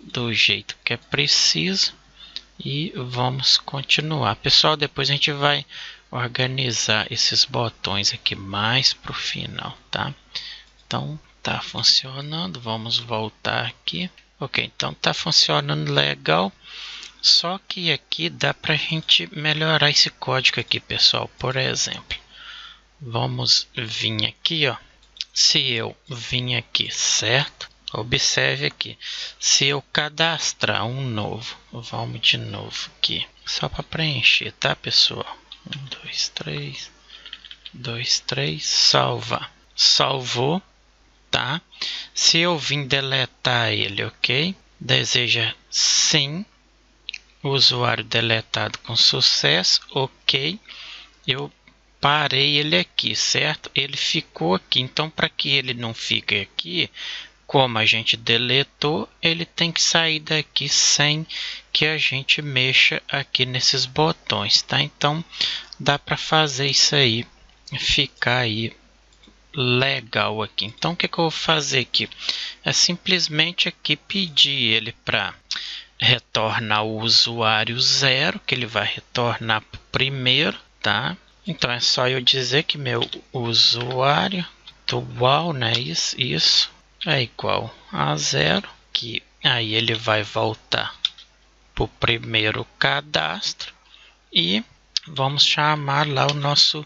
do jeito que é preciso e vamos continuar. Pessoal, depois a gente vai organizar esses botões aqui mais para o final, tá? Então, tá funcionando. Vamos voltar aqui. Ok, então tá funcionando legal. Só que aqui dá para a gente melhorar esse código aqui, pessoal. Por exemplo, vamos vir aqui, ó. Se eu vim aqui, certo? Observe aqui, se eu cadastrar um novo, vamos de novo aqui, só para preencher, tá pessoal? Um, dois, três, dois, três, salva. Salvou, tá? Se eu vim deletar ele, ok? Deseja sim. usuário deletado com sucesso, ok. Eu parei ele aqui, certo? Ele ficou aqui. Então, para que ele não fique aqui, como a gente deletou, ele tem que sair daqui sem que a gente mexa aqui nesses botões, tá? Então, dá para fazer isso aí, ficar aí legal aqui. Então, o que, que eu vou fazer aqui? É simplesmente aqui pedir ele para retornar o usuário zero, que ele vai retornar primeiro, tá? Então, é só eu dizer que meu usuário atual, né? Isso, isso é igual a zero, que aí ele vai voltar para o primeiro cadastro e vamos chamar lá o nosso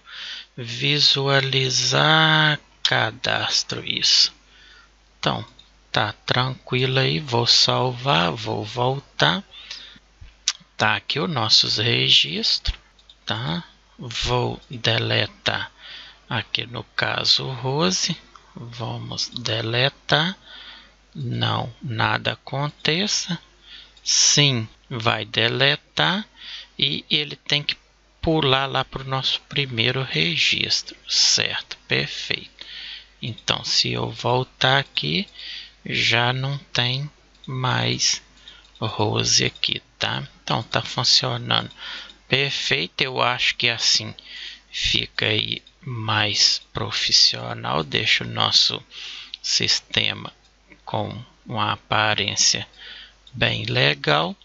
visualizar cadastro isso. Então, tá tranquilo aí, vou salvar, vou voltar. Tá aqui o nossos registros, tá? Vou deletar aqui no caso Rose Vamos deletar. Não, nada aconteça. Sim, vai deletar. E ele tem que pular lá para o nosso primeiro registro. Certo, perfeito. Então, se eu voltar aqui, já não tem mais Rose aqui, tá? Então, tá funcionando perfeito. Eu acho que assim fica aí mais profissional, deixa o nosso sistema com uma aparência bem legal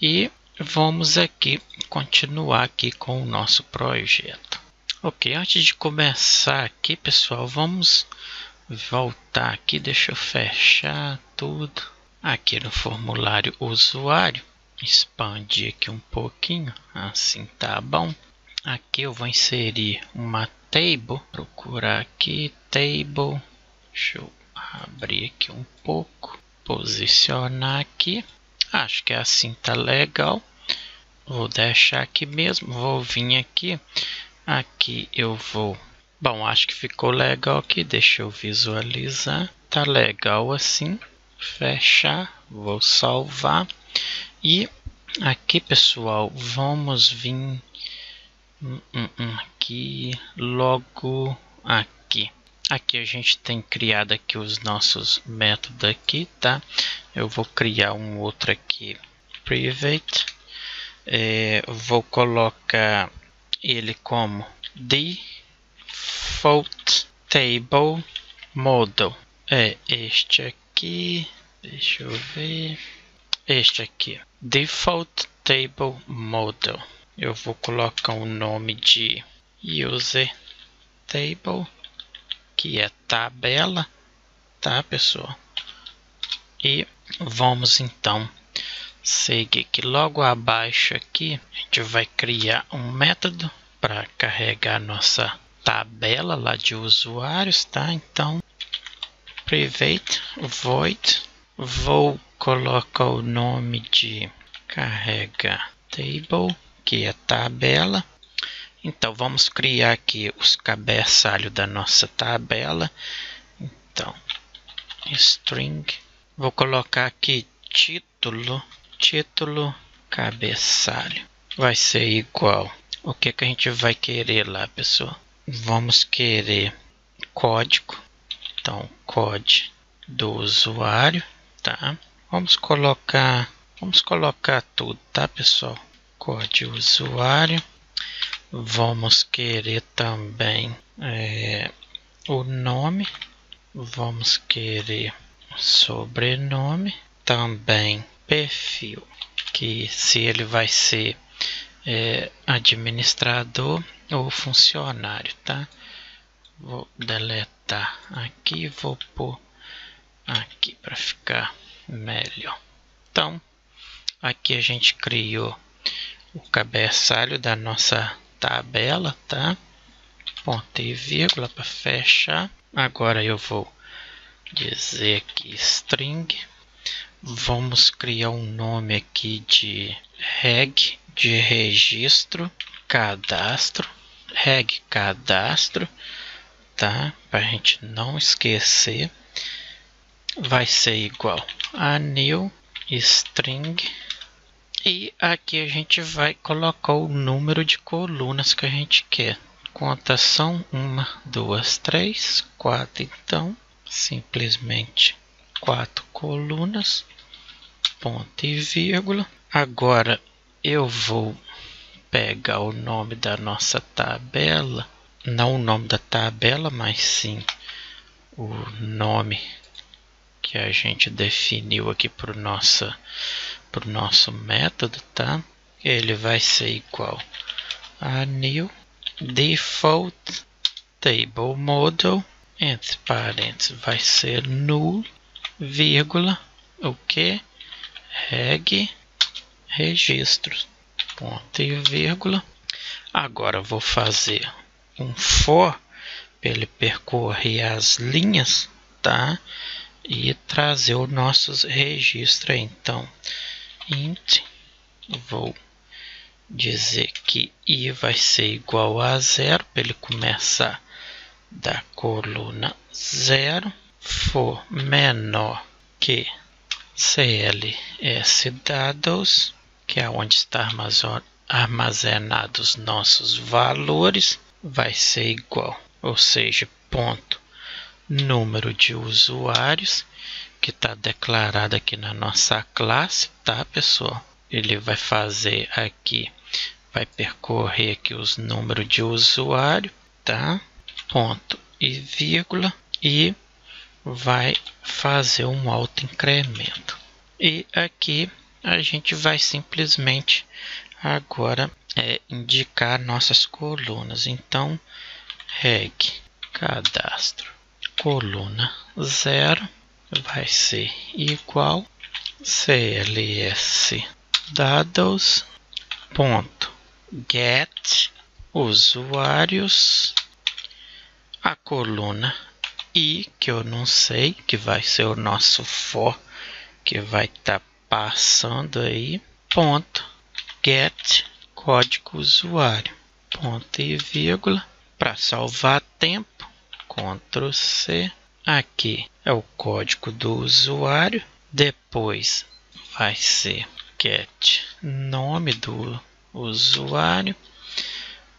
e vamos aqui continuar aqui com o nosso projeto. Ok, antes de começar aqui, pessoal, vamos voltar aqui, deixa eu fechar tudo aqui no formulário usuário, expandir aqui um pouquinho, assim tá bom. Aqui eu vou inserir uma table, procurar aqui table, deixa eu abrir aqui um pouco, posicionar aqui, acho que assim tá legal, vou deixar aqui mesmo, vou vir aqui, aqui eu vou, bom, acho que ficou legal aqui, deixa eu visualizar, tá legal assim, fechar, vou salvar. E aqui pessoal, vamos vir aqui, logo aqui. Aqui a gente tem criado aqui os nossos métodos aqui, tá? Eu vou criar um outro aqui, private. É, vou colocar ele como default table model. É este aqui, deixa eu ver, este aqui, default table model eu vou colocar o um nome de user table, que é tabela, tá pessoal? E vamos então seguir aqui logo abaixo aqui, a gente vai criar um método para carregar nossa tabela lá de usuários, tá? Então, private void, vou colocar o nome de carrega table que é tabela. Então, vamos criar aqui os cabeçalhos da nossa tabela. Então, string. Vou colocar aqui título, título, cabeçalho. Vai ser igual. O que, que a gente vai querer lá, pessoal? Vamos querer código. Então, código do usuário, tá? Vamos colocar, vamos colocar tudo, tá, pessoal? Código usuário. Vamos querer também é, o nome. Vamos querer sobrenome. Também perfil, que se ele vai ser é, administrador ou funcionário, tá? Vou deletar aqui, vou pôr aqui para ficar melhor. Então, aqui a gente criou o cabeçalho da nossa tabela, tá? Ponto e vírgula para fechar. Agora eu vou dizer aqui string. Vamos criar um nome aqui de reg de registro cadastro reg cadastro tá para a gente não esquecer vai ser igual a new string e aqui a gente vai colocar o número de colunas que a gente quer. Contas são uma duas três quatro então simplesmente quatro colunas ponto e vírgula. Agora eu vou pegar o nome da nossa tabela não o nome da tabela mas sim o nome que a gente definiu aqui para o nosso, pro nosso método, tá? Ele vai ser igual a new default table model entre parênteses vai ser null vírgula o que reg registros ponto e vírgula. Agora vou fazer um for para ele percorrer as linhas tá? E trazer os nossos registros então int vou dizer que i vai ser igual a zero para ele começar da coluna zero for menor que cls dados que é onde está armazenados nossos valores vai ser igual ou seja ponto número de usuários que está declarado aqui na nossa classe, tá pessoal? Ele vai fazer aqui, vai percorrer aqui os números de usuário, tá? Ponto e vírgula e vai fazer um alto incremento. E aqui a gente vai simplesmente agora é, indicar nossas colunas. Então, reg cadastro coluna 0 vai ser igual cls dados. Ponto. Get. Usuários. A coluna. I que eu não sei que vai ser o nosso for que vai estar tá passando aí. Ponto. Get. Código usuário. Ponto e vírgula. Para salvar tempo Ctrl C. Aqui é o código do usuário. Depois vai ser get nome do usuário.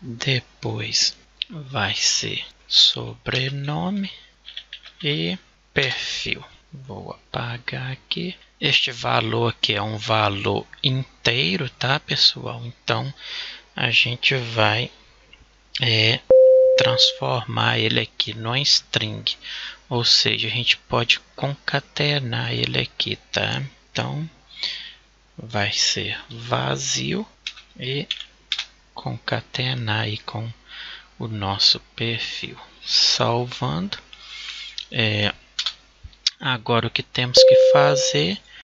Depois vai ser sobrenome e perfil. Vou apagar aqui. Este valor aqui é um valor inteiro, tá, pessoal? Então a gente vai é, transformar ele aqui no string, ou seja, a gente pode concatenar ele aqui, tá? Então, vai ser vazio e concatenar aí com o nosso perfil. Salvando. É, agora o que temos que fazer